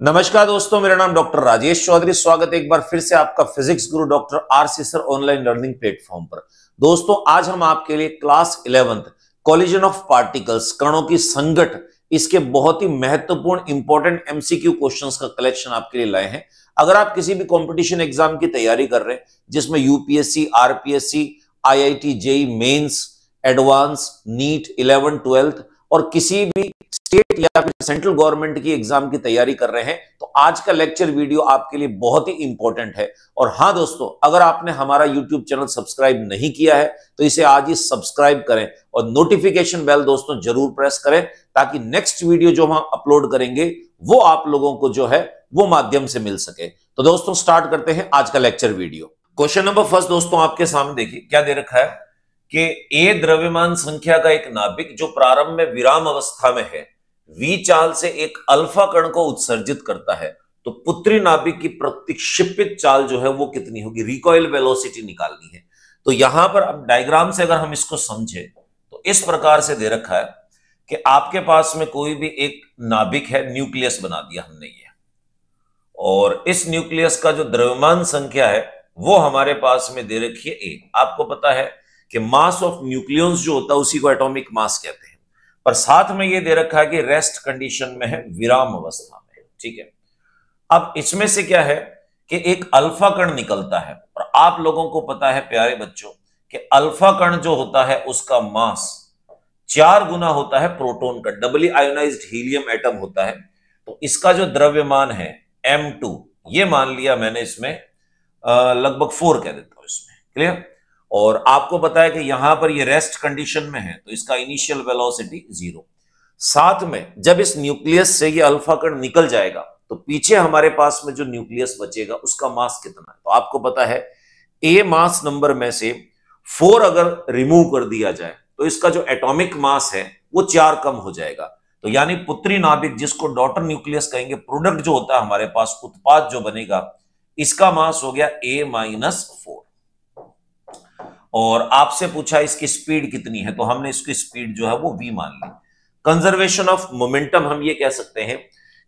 नमस्कार दोस्तों, मेरा नाम डॉक्टर राजेश चौधरी। स्वागत एक बार फिर से आपका फिजिक्स गुरु doctor R C sir online learning platform पर। दोस्तों, आज हम आपके लिए class eleventh collision of particles कणों की संगठ इसके बहुत ही महत्वपूर्ण इंपॉर्टेंट एमसीक्यू क्वेश्चंस का कलेक्शन आपके लिए लाए हैं। अगर आप किसी भी कंपटीशन एग्ज़ाम की तैयारी कर रहे हैं, जिसमें UPSC RPSC IIT JEE mains advance NEET eleven twelfth और किसी भी स्टेट या फिर सेंट्रल गवर्नमेंट की एग्ज़ाम की तैयारी कर रहे हैं तो आज का लेक्चर वीडियो आपके लिए बहुत ही इंपॉर्टेंट है। और हाँ दोस्तों, अगर आपने हमारा यूट्यूब चैनल सब्सक्राइब नहीं किया है तो इसे आज ही सब्सक्राइब करें और नोटिफिकेशन बेल दोस्तों ज़रूर प्रेस करें, ताकि नेक्स्ट वीडियो जो हम अपलोड करेंगे, वो आप लोगों को जो है, वो माध्यम से मिल सके। तो दोस्तों स्टार्ट करते हैं आज का lecture video question number first दोस्तों, आपके सामने देखिए, क्या दे रखा है? कि ए द्रव्यमान संख्या का एक नाभिक जो प्रारंभ में विराम अवस्था में है, वी चाल से एक अल्फ़ा कण को उत्सर्जित करता है तो पुत्री नाभिक की प्रतिक्षिपित चाल जो है वो कितनी होगी? रिकॉइल वेलोसिटी निकालनी है। तो यहाँ पर अब डायग्राम से अगर हम इसको समझे तो इस प्रकार से दे रखा है कि आपके पास में कोई भी एक नाभिक है, न्यूक्लियस बना दिया हमने ये। और इस न्यूक्लियस का जो द्रव्यमान संख्या है, वो हमारे पास में दे रखी है ए। आपको पता है कि मास ऑफ़ न्यूक्लियस जो होता है, उसी को एटॉमिक मास कहते हैं। पर साथ में ये दे रखा है कि रेस्ट कंडीशन में है, विराम अवस्था में ठीक है? अब इसमें से क्या है कि एक अल्फ़ा कण निकलता है, और आप लोगों को पता है, प्यारे बच्चों, कि अल्फ़ा कण जो होता है, उसका मास चार गुना होता है प्रोटोन का डबली आयोनाइज्ड हीलियम एटम होता है। तो इसका जो द्रव्यमान है M2 ये मान लिया मैंने इसमें लगभग फोर कह देता हूँ इसमें क्लियर और आपको पता है कि यहाँ पर ये रेस्ट कंडीशन में है तो इसका इनिशियल वेलोसिटी ज़ीरो साथ में, जब इस न्यूक्लियस से ये अल्फ़ा कण निकल जाएगा तो पीछे हमारे पास में जो न्यूक्लियस बचेगा, उसका मास कितना है? तो आपको पता है ए मास नंबर में से फोर अगर रिमूव कर दिया जाए तो इसका जो एटॉमिक मास है, वो चार कम हो जाएगा। तो यानी पुत्री नाभिक जिसको डॉटर न्यूक्लियस कहेंगे प्रोडक्ट जो होता है हमारे पास, उत्पाद जो बनेगा, इसका मास हो गया ए माइनस फोर और आपसे पूछा इसकी स्पीड कितनी है तो हमने इसकी स्पीड जो है वो वी मान ली। कंजर्वेशन ऑफ़ मोमेंटम हम ये कह सकते हैं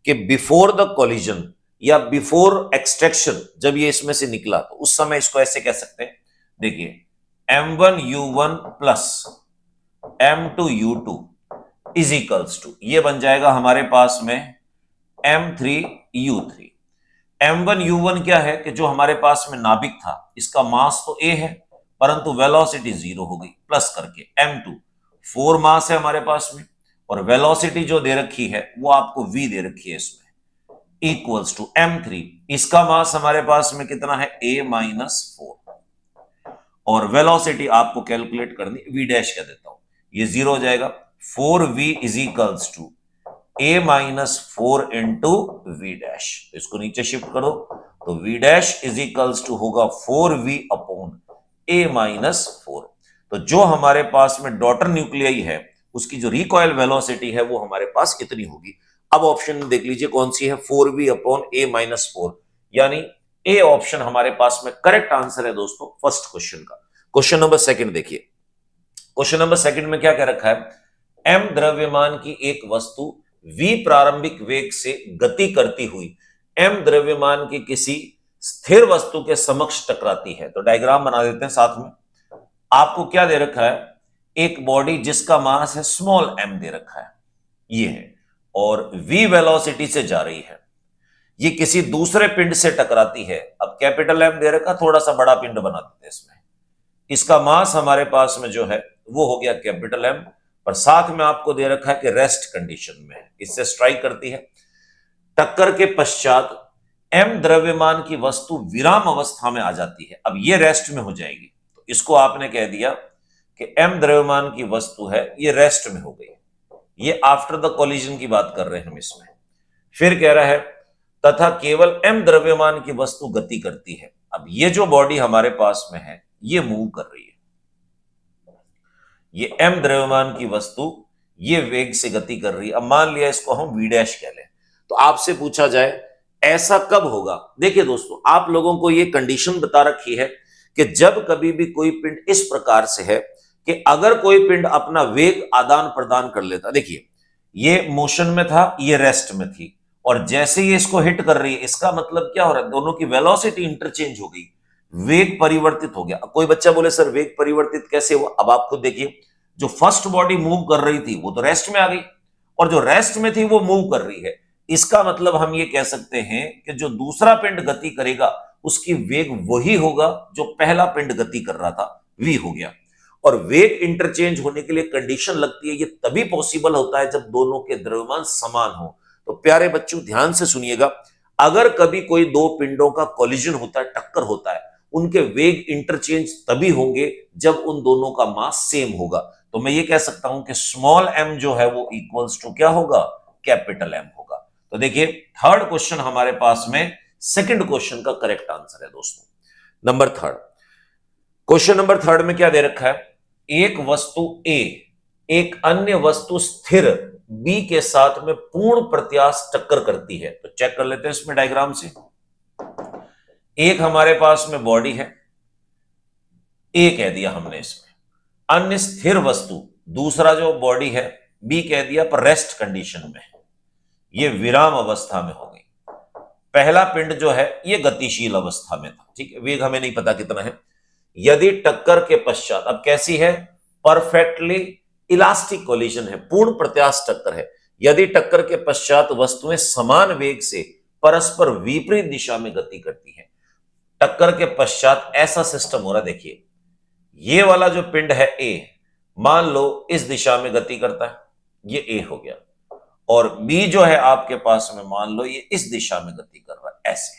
कि बिफोर द कोलिजन या बिफोर एक्सट्रैक्शन जब ये इसमें से निकला तो उस समय इसको ऐसे कह सकते हैं। देखिए m one u one plus m two u two is equals to ये बन जाएगा हमारे पास में m three u three m one u one क्या है कि जो हमारे पास में नाभिक था, इसका मास तो ए है परंतु वेलोसिटी ज़ीरो हो गई प्लस करके एम टू फोर मास है हमारे पास में, और वेलोसिटी जो दे रखी है, वो आपको वी दे रखी है इसमें। इक्वल्स टू एम थ्री इसका मास हमारे पास में कितना है? ए माइनस फोर और वेलोसिटी आपको कैलकुलेट करनी वी डैश कह देता हूँ। ये ज़ीरो हो जाएगा। Four v is equals to a minus four into v dash इसको नीचे शिफ्ट करो तो v dash is equals to होगा four v upon a minus four तो जो हमारे पास में डॉटर न्यूक्लियाई है, उसकी जो रिकॉयल वेलोसिटी है, वो हमारे पास इतनी होगी? अब ऑप्शन देख लीजिए कौन सी है? Four v upon a minus four यानी ए ऑप्शन हमारे पास में करेक्ट आंसर है दोस्तों फ़र्स्ट क्वेश्चन का। क्वेश्चन नंबर सेकंड देखिए। क्वेश्चन नंबर सेकंड में क्या कह रखा है? एम द्रव्यमान की एक वस्तु वी प्रारंभिक वेग से गति करती हुई एम द्रव्यमान की किसी स्थिर वस्तु के समक्ष टकराती है। तो डायग्राम बना देते हैं साथ में। आपको क्या दे रखा है? एक बॉडी जिसका मास है स्मॉल एम दे रखा है। ये है। और वी वेलोसिटी से जा रही है। ये किसी दूसरे पिंड से टकराती है। अब कैपिटल एम दे रखा थोड़ा सा बड़ा पिंड बना देते हैं इसमें। इसका मास हमारे पास में जो है, वो हो गया कैपिटल एम पर साथ में आपको दे रखा है कि रेस्ट कंडीशन में। इससे स्ट्राइक करती है। टक्कर के पश्चात एम द्रव्यमान की वस्तु विराम अवस्था में आ जाती है। अब ये रेस्ट में हो जाएगी। तो इसको आपने कह दिया कि एम द्रव्यमान की वस्तु है, ये रेस्ट में हो गई। ये आफ्टर द कोलिजन की बात कर रहे हैं हम इसमें। फिर कह रहा है, तथा केवल एम द्रव्यमान की वस्तु गति करती है। अब ये जो बॉडी हमारे पास में है, ये मूव कर रही है। ये एम द्रव्यमान की वस्तु, ये वेग से गति कर रही है। अब मान लिया इसको हम वी डैश कह लें। तो आपसे पूछा जाए ऐसा कब होगा? देखिए दोस्तों, आप लोगों को यह कंडीशन बता रखी है कि जब कभी भी कोई पिंड इस प्रकार से है कि अगर कोई पिंड अपना वेग आदान प्रदान कर लेता, देखिए, ये मोशन में था, ये रेस्ट में थी, और जैसे ये इसको हिट कर रही है, इसका मतलब क्या हो रहा है? दोनों की वेलोसिटी इंटरचेंज हो गई, वेग परिवर्तित हो गया। कोई बच्चा बोले, सर, वेग परिवर्तित कैसे हुआ? अब आप खुद देखिए, जो फ़र्स्ट बॉडी मूव कर रही थी, वो तो रेस्ट में आ गई, और जो रेस्ट में थी, वो मूव कर रही है। इसका मतलब हम ये कह सकते हैं कि जो दूसरा पिंड गति करेगा, उसकी वेग वही होगा जो पहला पिंड गति कर रहा था वी हो गया। और वेग इंटरचेंज होने के लिए कंडीशन लगती है, ये तभी पॉसिबल होता है जब दोनों के द्रव्यमान समान हो। तो प्यारे बच्चों, ध्यान से सुनिएगा, अगर कभी कोई दो पिंडों का कॉलिजन होता है, टक्कर होता है, उनके वेग इंटरचेंज तभी होंगे जब उन दोनों का मास सेम होगा। तो मैं ये कह सकता हूँ कि स्मॉल एम जो है वो इक्वल्स टू क्या होगा? कैपिटल एम होगा। तो देखिए थर्ड क्वेश्चन हमारे पास में सेकंड क्वेश्चन का करेक्ट आंसर है दोस्तों। Number third question number third में क्या दे रखा है? एक वस्तु ए एक अन्य वस्तु स्थिर बी के साथ में पूर्ण प्रत्याश टक्कर करती है। तो चेक कर लेते हैं इसमें डायग्राम से। एक हमारे पास में बॉडी है। ए कह दिया हमने इसमें। अन्य स्थिर वस्तु, दूसरा जो बॉडी है बी कह दिया पर रेस्ट कंडीशन में ये विराम अवस्था में हो गई। पहला पिंड जो है, ये गतिशील अवस्था में था, ठीक है? वेग हमें नहीं पता कितना है। यदि टक्कर के पश्चात, अब कैसी है? परफेक्टली इलास्टिक कोलिजन है, पूर्ण प्रत्याश टक्कर है। यदि टक्कर के पश्चात वस्तुएँ समान वेग से परस्पर विपरीत दिशा में गति करती हैं, टक्कर के पश्चात ऐसा सिस्टम हो रहा देखिए। ये वाला जो पिंड है, ए, मान लो इस दिशा में गति करता है, ये ए हो गया। और बी जो है आपके पास में मान लो ये इस दिशा में गति कर रहा है, ऐसे।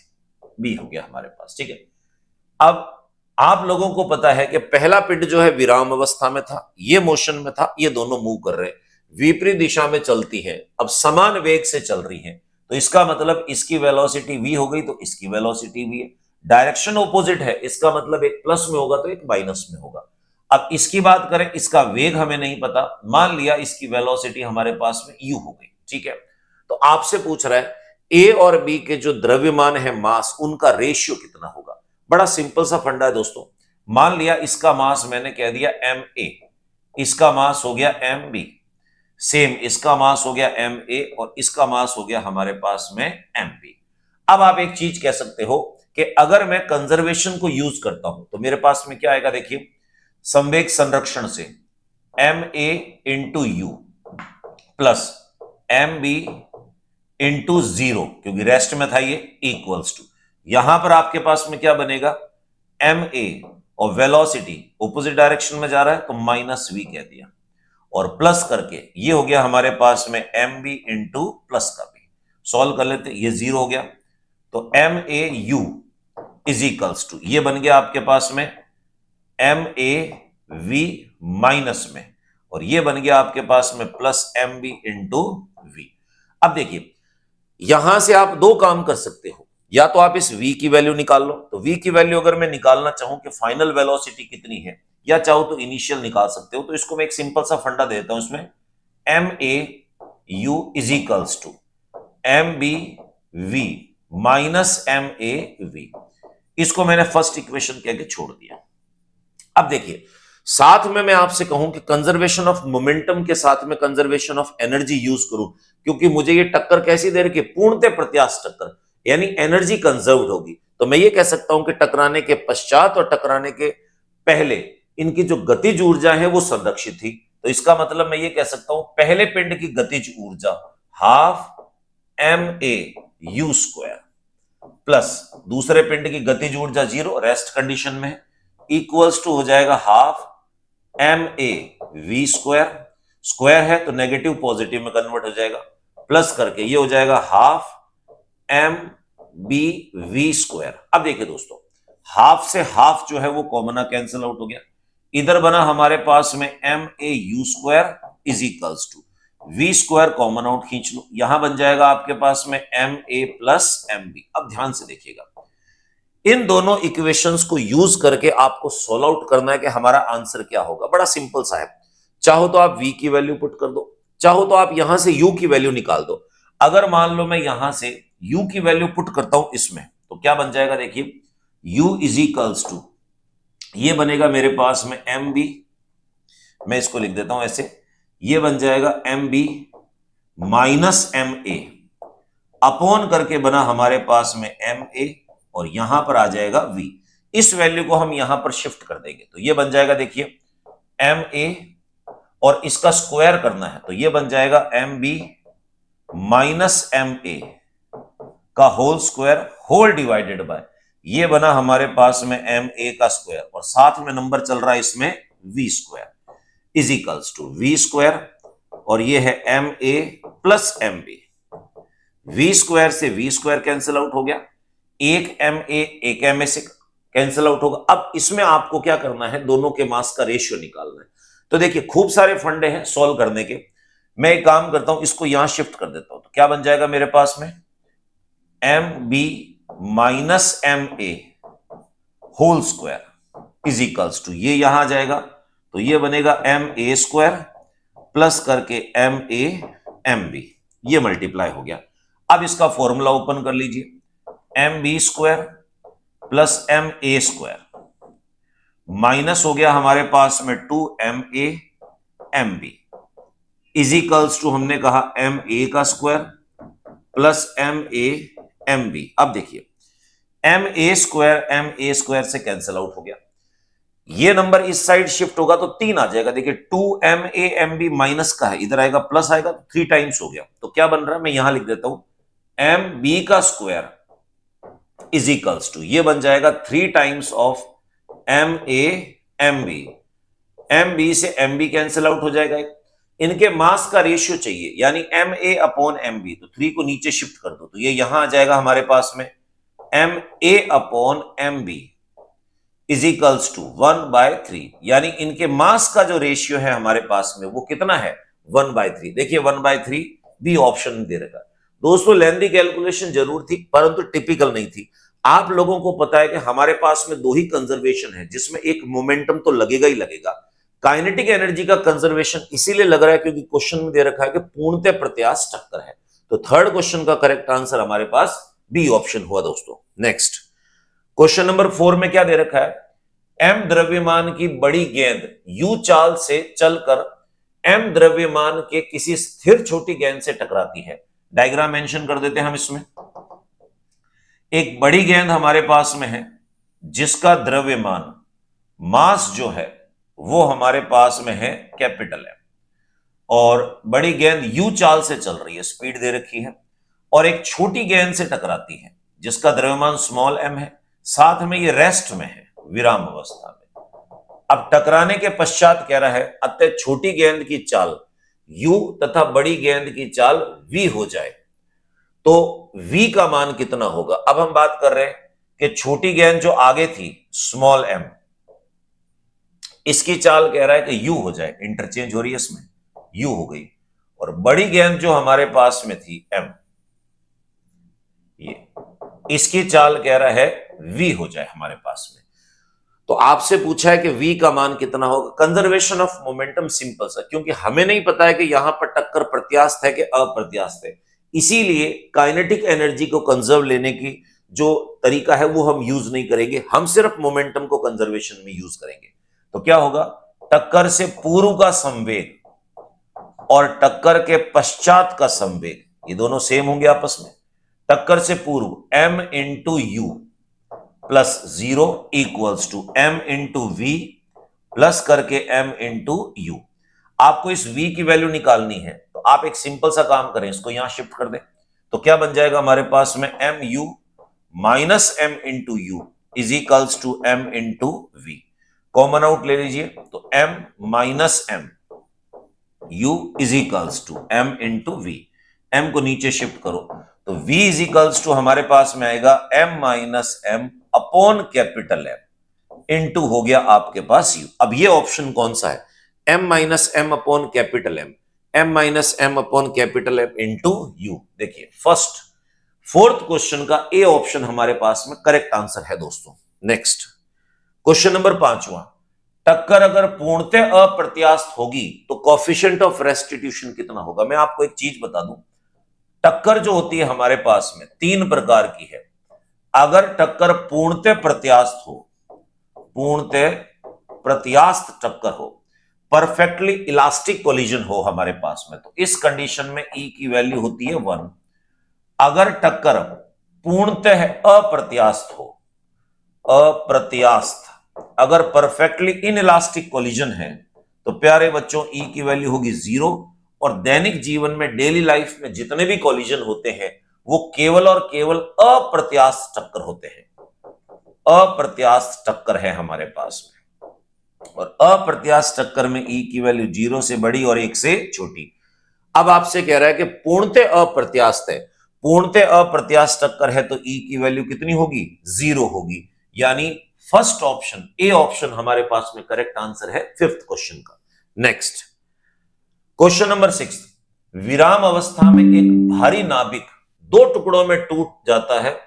बी हो गया हमारे पास, ठीक है? अब आप लोगों को पता है कि पहला पिंड जो है विराम अवस्था में था, ये मोशन में था, ये दोनों मूव कर रहे विपरीत दिशा में चलती है, अब समान वेग से चल रही है। तो इसका मतलब इसकी वेलोसिटी वी हो गई तो इसकी वेलोसिटी वी है। डायरेक्शन ऑपोजिट है, इसका मतलब एक प्लस में होगा तो एक माइनस में होगा। अब इसकी बात करें, इसका वेग हमें नहीं पता। मान लिया इसकी वेलोसिटी हमारे पास में यू हो गई। ठीक है? तो आपसे पूछ रहा है ए और बी के जो द्रव्यमान है मास, उनका रेशियो कितना होगा? बड़ा सिंपल सा फंडा है दोस्तों। मान लिया इसका मास मैंने कह दिया एम ए इसका मास हो गया एम बी सेम इसका मास हो गया एम ए और इसका मास हो गया हमारे पास में एम बी अब आप एक चीज़ कह सकते हो कि अगर मैं कंजर्वेशन को यूज़ करता हूँ तो मेरे पास में क्या आएगा देखिए? संवेग संरक्षण से m a into u plus m b into zero क्योंकि रेस्ट में था ये इक्वल्स टू यहाँ पर आपके पास में क्या बनेगा? एम ए और वेलोसिटी ऑपोजिट डायरेक्शन में जा रहा है तो माइनस वी कह दिया। और प्लस करके, ये हो गया हमारे पास में एम बी इंटू प्लस का बी सॉल्व कर लेते, ये ज़ीरो हो गया। तो m a u is equals to ये बन गया आपके पास में एम ए वी माइनस में। और ये बन गया आपके पास में प्लस एम बी इंटू अब देखिए, यहाँ से आप दो काम कर सकते हो। या तो आप इस v की वैल्यू निकाल लो। तो v की वैल्यू अगर मैं निकालना चाहूँ कि फाइनल वेलोसिटी कितनी है, या चाहो तो इनिशियल निकाल सकते हो तो इसको मैं एक सिंपल सा फंडा देता हूँ इसमें। M a u is equals to m b v minus m a v इसको मैंने फ़र्स्ट इक्वेशन कह के छोड़ दिया। अब देखिए साथ में मैं आपसे कहूँ कि कंजर्वेशन ऑफ़ मोमेंटम के साथ में कंजर्वेशन ऑफ़ एनर्जी यूज़ करूँ, क्योंकि मुझे ये टक्कर कैसी दे रही पूर्णतः प्रत्याश टक्कर, यानी एनर्जी कंजर्व होगी। तो मैं ये कह सकता हूँ कि टकराने के पश्चात और टकराने के पहले इनकी जो गतिज ऊर्जा है वो संरक्षित थी। तो इसका मतलब मैं ये कह सकता हूँ, पहले पिंड की गतिज ऊर्जा half m a u square plus दूसरे पिंड की गतिज ऊर्जा ज़ीरो रेस्ट कंडीशन में इक्वल्स टू हो जाएगा half m a v square square है तो नेगेटिव पॉजिटिव में कन्वर्ट हो जाएगा। प्लस करके ये हो जाएगा half m b v square अब देखिए दोस्तों हाफ़ से हाफ़ जो है वो कॉमन कैंसिल आउट हो गया। इधर बना हमारे पास में m a u square is equals to v square common out खींच लो। यहाँ बन जाएगा आपके पास में m a plus m b अब ध्यान से देखिएगा। इन दोनों इक्वेशंस को यूज़ करके आपको सोल्व आउट करना है कि हमारा आंसर क्या होगा। बड़ा सिंपल सा है। चाहो तो आप v की वैल्यू पुट कर दो। चाहो तो आप यहाँ से u की वैल्यू निकाल दो। अगर मान लो मैं यहाँ से u की वैल्यू पुट करता हूँ इसमें तो क्या बन जाएगा देखिए। u इज़ इक्वल्स टू ये बनेगा मेरे पास में एम बी मैं इसको लिख देता हूँ ऐसे। ये बन जाएगा m b minus m a upon करके बना हमारे पास में एम ए और यहाँ पर आ जाएगा वी इस वैल्यू को हम यहाँ पर शिफ्ट कर देंगे। तो ये बन जाएगा, देखिए एम ए और इसका स्क्वायर करना है तो ये बन जाएगा m b minus m a का whole square whole divided by ये बना हमारे पास में एम ए का स्क्वायर और साथ में नंबर चल रहा है इसमें v square is equals to v square और ये है m a plus m b v square से वी स्क्वायर कैंसिल आउट हो गया। एक एम ए एक एम ए से कैंसिल आउट होगा। अब इसमें आपको क्या करना है? दोनों के मास का रेशियो निकालना है। तो देखिए, खूब सारे फंडे हैं सॉल्व करने के। मैं एक काम करता हूँ, इसको यहाँ शिफ्ट कर देता हूँ। तो क्या बन जाएगा मेरे पास में? M b minus m a whole square is equals to ये यहाँ जाएगा। तो ये बनेगा एम ए स्क्वायर प्लस करके एम ए एम बी ये मल्टीप्लाई हो गया। अब इसका फॉर्मूला ओपन कर लीजिए। M b square plus m a square minus हो गया हमारे पास में two m a m b equals to हमने कहा एम ए का square plus m a m b अब देखिए m a square m a square से कैंसिल आउट हो गया. ये नंबर इस साइड शिफ्ट होगा तो तीन आ जाएगा. देखिए two m a m b minus का है. इधर आएगा प्लस आएगा तो थ्री टाइम्स हो गया. तो क्या बन रहा है? मैं यहाँ लिख देता हूँ. एम बी का स्क्वायर इज़ इक्वल्स टू ये बन जाएगा three times of m a m b m b से एम बी कैंसिल आउट हो जाएगा इनके मास का रेशियो चाहिए, यानी m a upon m b तो थ्री को नीचे शिफ्ट कर दो तो ये यहाँ आ जाएगा हमारे पास में। M a upon m b is equals to one by three यानी इनके मास का जो रेशियो है हमारे पास में, वो कितना है? वन बाय थ्री देखिए one by three B option दे रखा। दोस्तों लेंदी कैलकुलेशन ज़रूर थी, परंतु टिपिकल नहीं थी। आप लोगों को पता है कि हमारे पास में दो ही कंजर्वेशन है, जिसमें एक मोमेंटम तो लगेगा ही लगेगा। काइनेटिक एनर्जी का कंजर्वेशन इसीलिए लग रहा है क्योंकि क्वेश्चन में दे रखा है कि पूर्णतः प्रत्याश टक्कर है। तो थर्ड क्वेश्चन का करेक्ट आंसर हमारे पास बी ऑप्शन हुआ दोस्तों। नेक्स्ट क्वेश्चन नंबर फोर में क्या दे रखा है? एम द्रव्यमान की बड़ी गेंद यू चाल से चलकर एम द्रव्यमान के किसी स्थिर छोटी गेंद से टकराती है। डायग्राम मेंशन कर देते हैं हम इसमें। एक बड़ी गेंद हमारे पास में है, जिसका द्रव्यमान, मास जो है, वो हमारे पास में है कैपिटल एम और बड़ी गेंद यू चाल से चल रही है, स्पीड दे रखी है, और एक छोटी गेंद से टकराती है, जिसका द्रव्यमान स्मॉल एम है, साथ में ये रेस्ट में है, विराम अवस्था में। अब टकराने के पश्चात कह रहा है, अतः छोटी गेंद की चाल यू तथा बड़ी गेंद की चाल वी हो जाए। तो वी का मान कितना होगा? अब हम बात कर रहे हैं कि छोटी गेंद जो आगे थी स्मॉल एम इसकी चाल कह रहा है कि यू हो जाए। इंटरचेंज हो रही है इसमें। यू हो गई। और बड़ी गेंद जो हमारे पास में थी एम ये, इसकी चाल कह रहा है वी हो जाए हमारे पास में। तो आपसे पूछा है कि v का मान कितना होगा? कंजर्वेशन ऑफ़ मोमेंटम सिंपल सा क्योंकि हमें नहीं पता है कि यहाँ पर टक्कर प्रत्यास्थ है कि अप्रत्यास्थ है। इसीलिए काइनेटिक एनर्जी को कंजर्व लेने की जो तरीका है, वो हम यूज़ नहीं करेंगे। हम सिर्फ़ मोमेंटम को कंजर्वेशन में यूज़ करेंगे। तो क्या होगा? टक्कर से पूर्व का संवेग और टक्कर के पश्चात का संवेग, ये दोनों सेम होंगे आपस में। टक्कर से पूर्व, m into u plus zero equals to m into v plus करके m इंटू यू आपको इस v की वैल्यू निकालनी है। आप एक सिंपल सा काम करें, इसको यहाँ शिफ्ट कर दें। तो क्या बन जाएगा हमारे पास में m u minus m into u is equals to m into v common out ले लीजिए तो m minus m u is equals to m into v m को नीचे शिफ्ट करो तो v इज़ इक्वल्स टू हमारे पास में आएगा m minus m upon capital M into हो गया आपके पास u अब ये ऑप्शन कौन सा है? m minus m upon capital M minus m upon capital M into u देखिए फ़र्स्ट फोर्थ क्वेश्चन का ए ऑप्शन हमारे पास में करेक्ट आंसर है दोस्तों। नेक्स्ट क्वेश्चन नंबर पांचवा। टक्कर अगर पूर्णतः अप्रत्यास्त होगी तो कॉफिशियंट ऑफ़ रेस्टिट्यूशन कितना होगा? मैं आपको एक चीज़ बता दूँ। टक्कर जो होती है हमारे पास में, तीन प्रकार की है। अगर टक्कर पूर्णतः प्रत्यास्त हो, पूर्णतः प्रत्यास्त टक्कर हो परफेक्टली इलास्टिक कोलिजन हो हमारे पास में तो इस कंडीशन में ई e की वैल्यू होती है वन अगर टक्कर पूर्णतः अप्रत्यास्थ हो, अप्रत्यास्थ, अगर परफेक्टली इन इलास्टिक कोलिजन है तो प्यारे बच्चों ई e की वैल्यू होगी ज़ीरो और दैनिक जीवन में डेली लाइफ में जितने भी कोलिजन होते हैं, वो केवल और केवल अप्रत्याश टक्कर होते हैं। अप्रत्याश टक्कर है हमारे पास में। और अप्रत्याश चक्कर में ई e की वैल्यू ज़ीरो से बड़ी और एक से छोटी। अब आपसे कह रहा है कि पूर्णतः अप्रत्यास्त है। पूर्णतः अप्रत्याश टक्कर है तो ई e की वैल्यू कितनी होगी? ज़ीरो होगी। यानी फ़र्स्ट ऑप्शन ए ऑप्शन हमारे पास में करेक्ट आंसर है फिफ्थ क्वेश्चन का। नेक्स्ट क्वेश्चन नंबर सिक्स विराम अवस्था में एक भारी नाभिक दो टुकड़ों में टूट जाता है,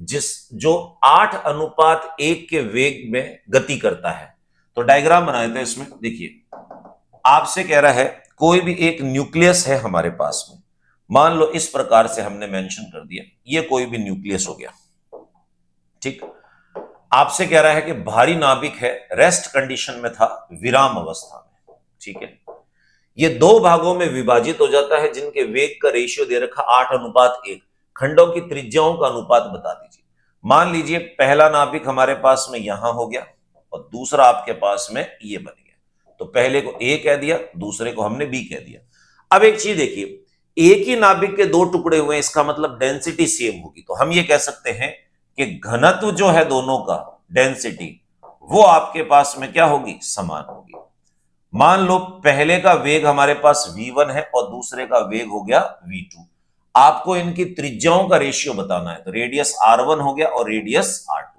जिस, जो आठ अनुपात एक के वेग में गति करता है। तो डायग्राम बनाए थे इसमें। देखिए, आपसे कह रहा है, कोई भी एक न्यूक्लियस है हमारे पास में। मान लो इस प्रकार से हमने मेंशन कर दिया। ये कोई भी न्यूक्लियस हो गया। ठीक? आपसे कह रहा है कि भारी नाभिक है रेस्ट कंडीशन में था, विराम अवस्था में। ठीक है? ये दो भागों में विभाजित हो जाता है, जिनके वेग का रेशियो दे रखा आठ अनुपात एक। खंडों की त्रिज्याओं का अनुपात बता दीजिए। मान लीजिए, पहला नाभिक हमारे पास में यहाँ हो गया। और दूसरा आपके पास में ये बन गया। तो पहले को ए कह दिया, दूसरे को हमने बी कह दिया। अब एक चीज़ देखिए एक ही नाभिक के दो टुकड़े हुए इसका मतलब डेंसिटी सेम होगी। तो हम ये कह सकते हैं कि घनत्व जो है दोनों का डेंसिटी वो आपके पास में क्या होगी? समान होगी। मान लो पहले का वेग हमारे पास v1 है और दूसरे का वेग हो गया v2 आपको इनकी त्रिज्याओं का रेशियो बताना है। तो रेडियस r1 हो गया और radius r2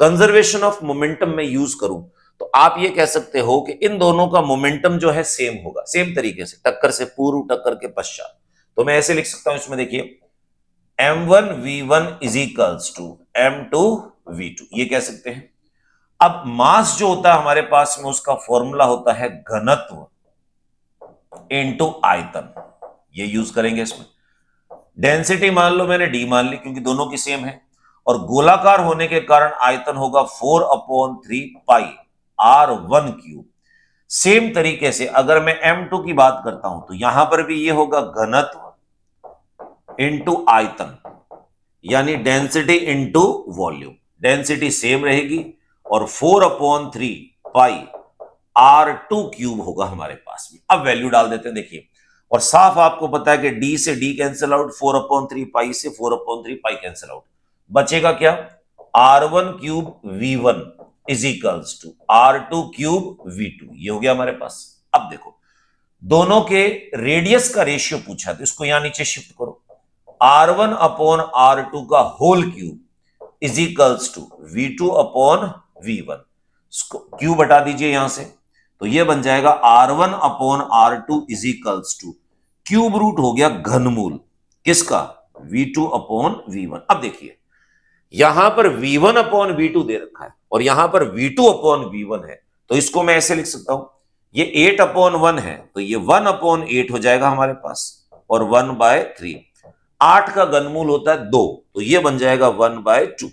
conservation of momentum में यूज़ करूँ तो आप ये कह सकते हो कि इन दोनों का मोमेंटम जो है सेम होगा सेम तरीके से, टक्कर से पूर्व, टक्कर के पश्चात। तो मैं ऐसे लिख सकता हूँ, इसमें देखिए m one v one is equals to m two v two ये कह सकते हैं। अब मास जो होता है हमारे पास में, उसका फॉर्मूला होता है घनत्व इनटू आयतन। ये यूज़ करेंगे इसमें। डेंसिटी मान लो मैंने डी मान ली, क्योंकि दोनों की सेम है। और गोलाकार होने के कारण आयतन होगा four upon three pi, r one cube. Same तरीके से अगर मैं एम टू की बात करता हूँ तो यहाँ पर भी ये होगा घनत्व इंटू आयतन, यानी density into volume density same रहेगी और four upon three pi r two cube होगा हमारे पास में। अब वैल्यू डाल देते हैं, देखिए। और साफ़ आपको पता है कि डी से d cancel out four upon three pi से four upon three pi cancel out बचेगा क्या? R one cube v one is equals to r two cube v two ये हो गया हमारे पास। अब देखो, दोनों के रेडियस का रेशियो पूछा तो इसको यहाँ नीचे शिफ्ट करो। R one upon r two का whole cube is equals to v two upon v one cube हटा दीजिए यहाँ से। तो ये बन जाएगा r one upon r two is equals to cube root हो गया घनमूल। किसका? V two upon v one अब देखिए। यहाँ पर v one upon v two दे रखा है और यहाँ पर v two upon v one है। तो इसको मैं ऐसे लिख सकता हूँ। ये एट अपॉन वन है तो ये वन अपॉन एट हो जाएगा हमारे पास और वन बाय थ्री आठ का घनमूल होता है दो तो ये बन जाएगा वन बाय टू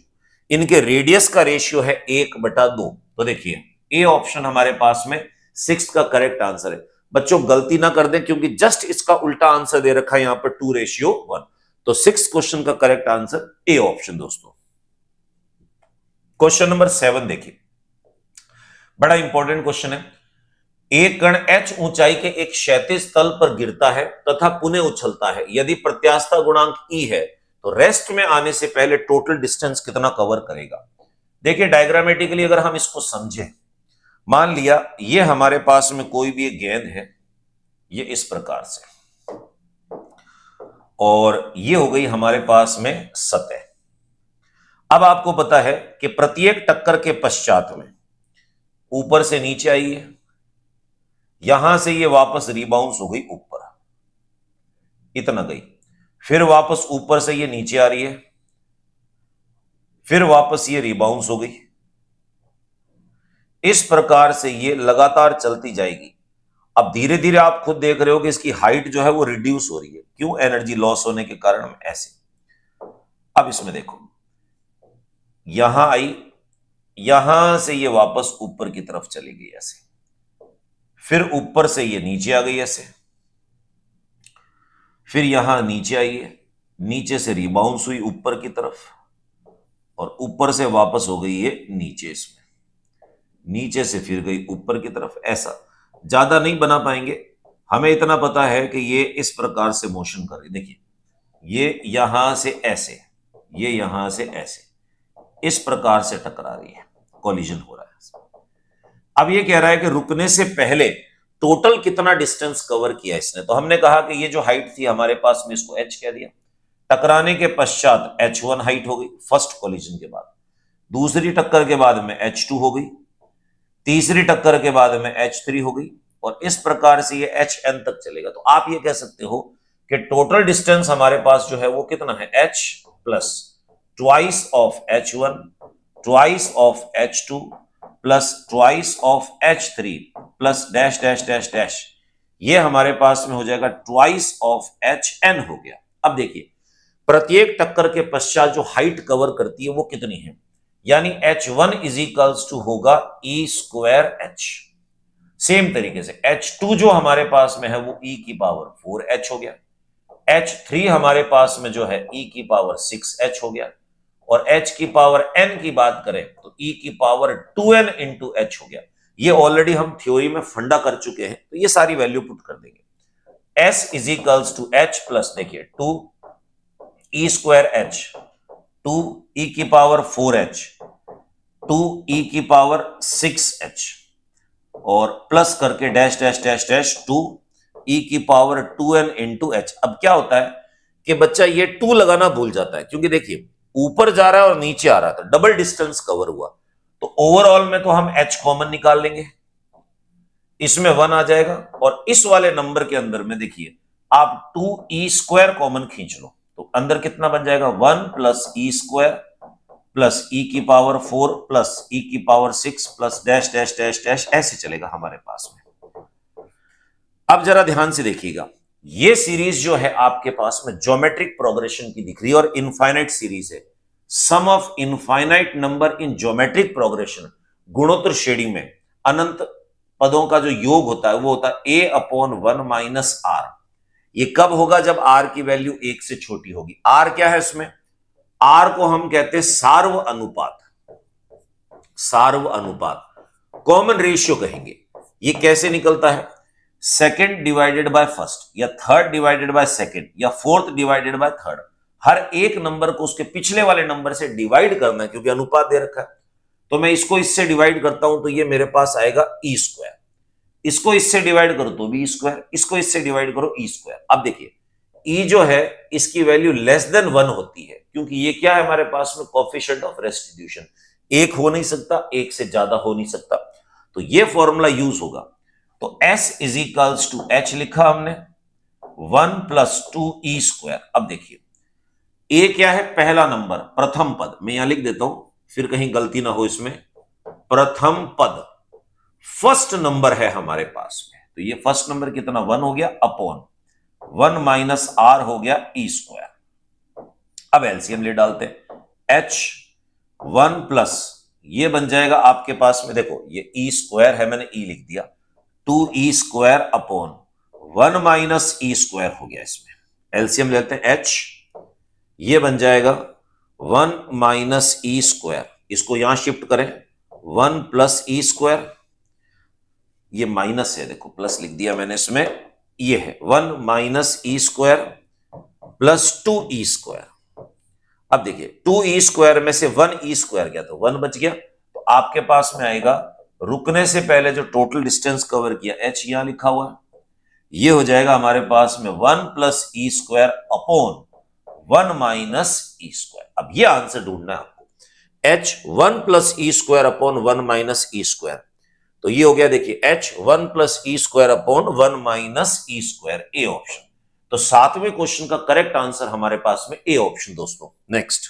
इनके रेडियस का रेशियो है एक बटा दो। तो देखिए ए ऑप्शन हमारे पास में सिक्स का करेक्ट आंसर है। बच्चों, गलती ना कर दें, क्योंकि जस्ट इसका उल्टा आंसर दे रखा है यहाँ पर टू रेशियो वन तो सिक्स क्वेश्चन का करेक्ट आंसर ए ऑप्शन दोस्तों। क्वेश्चन नंबर सेवन देखिए। बड़ा इंपॉर्टेंट क्वेश्चन है। एक कण एच ऊंचाई के एक क्षैतिज तल पर गिरता है तथा पुनः उछलता है। यदि प्रत्यास्था गुणांक ई है तो रेस्ट में आने से पहले टोटल डिस्टेंस कितना कवर करेगा? देखिए डायग्रामेटिकली अगर हम इसको समझें, मान लिया, ये हमारे पास में कोई भी गेंद है, ये इस प्रकार से। और ये हो गई हमारे पास में सतह। अब आपको पता है कि प्रत्येक टक्कर के पश्चात में ऊपर से नीचे आई है यहाँ से ये वापस रिबाउंस हो गई ऊपर। इतना गई। फिर वापस ऊपर से ये नीचे आ रही है। फिर वापस ये रिबाउंस हो गई। इस प्रकार से ये लगातार चलती जाएगी। अब धीरे धीरे आप खुद देख रहे हो कि इसकी हाइट जो है वो रिड्यूस हो रही है। क्यों? एनर्जी लॉस होने के कारण ऐसे। अब इसमें देखो। यहाँ आई, यहाँ से ये वापस ऊपर की तरफ़ चली गई ऐसे। फिर ऊपर से ये नीचे आ गई ऐसे। फिर यहाँ नीचे आई है नीचे से रिबाउंस हुई ऊपर की तरफ़, और ऊपर से वापस हो गई ये नीचे इसमें। नीचे से फिर गई ऊपर की तरफ़, ऐसा। ज़्यादा नहीं बना पाएँगे। हमें इतना पता है कि ये इस प्रकार से मोशन कर रही देखिए, ये यहाँ से ऐसे, ये यहाँ से ऐसे। इस प्रकार से टकरा रही है कॉलिजन हो रहा है। अब ये कह रहा है कि रुकने से पहले टोटल कितना डिस्टेंस कवर किया इसने? तो हमने कहा कि ये जो हाइट थी हमारे पास, में इसको एच कह दिया। टकराने के पश्चात एच वन हाइट हो गई फ़र्स्ट कॉलिजन के बाद। दूसरी टक्कर के बाद में एच टू हो गई। तीसरी टक्कर के बाद में एच थ्री हो गई और इस प्रकार से ये एच एन तक चलेगा। तो आप ये कह सकते हो कि टोटल डिस्टेंस हमारे पास जो है वो कितना है? H plus h one twice of h two plus twice of h three plus dash dash dash dash ये हमारे पास में हो जाएगा ट्वाइस ऑफ़ एच एन हो गया। अब देखिए, प्रत्येक टक्कर के पश्चात जो हाइट कवर करती है वो कितनी है? यानी h one is equals to होगा ई स्क्वायर एच सेम तरीके से एच टू जो हमारे पास में है वो ई e की पावर फोर एच हो गया। एच थ्री हमारे पास में जो है ई e की पावर सिक्स एच हो गया। और एच की पावर एन की बात करें तो ई e की power two n into h हो गया। ये ऑलरेडी हम थ्योरी में फंडा कर चुके हैं तो ये सारी वैल्यू पुट कर देंगे। S is equals to h plus देखिए two e square h two e की पावर फोर एच टू की पावर सिक्स एच और प्लस करके dash dash dash dash two e की power two n into h अब क्या होता है कि बच्चा, ये टू लगाना भूल जाता है, क्योंकि देखिए ऊपर जा रहा है और नीचे आ रहा था डबल डिस्टेंस कवर हुआ। तो ओवरऑल में तो हम एच कॉमन निकाल लेंगे। इसमें वन आ जाएगा और इस वाले नंबर के अंदर में देखिए, आप टू ई स्क्वायर कॉमन खींच लो। तो अंदर कितना बन जाएगा? One plus e square plus e की पावर फोर प्लस ई की power six plus dash dash dash dash ऐसे चलेगा हमारे पास में। अब जरा ध्यान से देखिएगा। ये सीरीज़ जो है आपके पास में ज्योमेट्रिक प्रोग्रेशन की दिख रही है और इनफाइनाइट सीरीज़ है। Sum of infinite number in geometric progression गुणोत्तर श्रेणी में, अनंत पदों का जो योग होता है, वो होता है a upon one minus r ये कब होगा? जब आर की वैल्यू एक से छोटी होगी। आर क्या है इसमें? आर को हम कहते हैं सार्व अनुपात। सार्व अनुपात। कॉमन रेशियो कहेंगे। ये कैसे निकलता है? सेकेंड डिवाइडेड बाय फ़र्स्ट या थर्ड डिवाइडेड बाय सेकेंड या फोर्थ डिवाइडेड बाय थर्ड हर एक नंबर को उसके पिछले वाले नंबर से डिवाइड करना है, क्योंकि अनुपात दे रखा है। तो मैं इसको इससे डिवाइड करता हूँ तो ये मेरे पास आएगा ई स्क्वायर इसको इससे डिवाइड करो तो बी स्क्वायर इसको इससे डिवाइड करो ई स्क्वायर अब देखिए ई जो है, इसकी वैल्यू लेस देन वन होती है, क्योंकि ये क्या है हमारे पास में? कॉफिशेंट ऑफ़ रेस्टिट्यूशन एक हो नहीं सकता, एक से ज़्यादा हो नहीं सकता। तो ये फॉर्मूला यूज़ होगा। तो S is equals to h लिखा हमने one plus two e square अब देखिए ए क्या है? पहला नंबर प्रथम पद. मैं यहाँ लिख देता हूँ, फिर कहीं गलती ना हो इसमें. प्रथम पद. फ़र्स्ट नंबर है हमारे पास में. तो ये फ़र्स्ट नंबर कितना? वन हो गया अपॉन वन माइनस आर हो गया ई स्क्वायर अब एलसीएम ले डालते एच वन प्लस ये बन जाएगा आपके पास में. देखो, ये ई स्क्वायर है, मैंने ई लिख दिया. Two e square upon one minus e square हो गया इसमें। एलसीएम लेते हैं, एच, ये बन जाएगा वन माइनस ई स्क्वायर। इसको यहाँ शिफ्ट करें, वन प्लस ई स्क्वायर, ये माइनस है, देखो, प्लस लिख दिया मैंने इसमें, ये है, one minus e square plus two e square. अब देखिए, टू ई स्क्वायर में से वन ई स्क्वायर गया तो वन बच गया तो आपके पास में आएगा रुकने से पहले जो टोटल डिस्टेंस कवर किया एच यहाँ लिखा हुआ है। ये हो जाएगा हमारे पास में one plus e square upon one minus e square अब ये आंसर ढूंढना है आपको। H one plus e square upon one minus e square तो ये हो गया, देखिए h one plus e square upon one minus e square A option तो सातवें क्वेश्चन का करेक्ट आंसर हमारे पास में ए ऑप्शन दोस्तों। नेक्स्ट